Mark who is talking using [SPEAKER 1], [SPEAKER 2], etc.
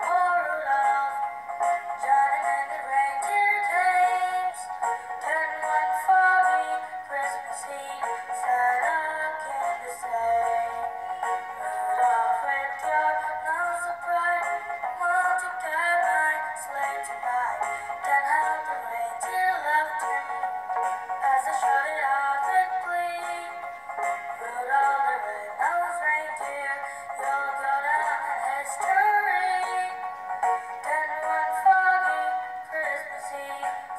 [SPEAKER 1] Oh.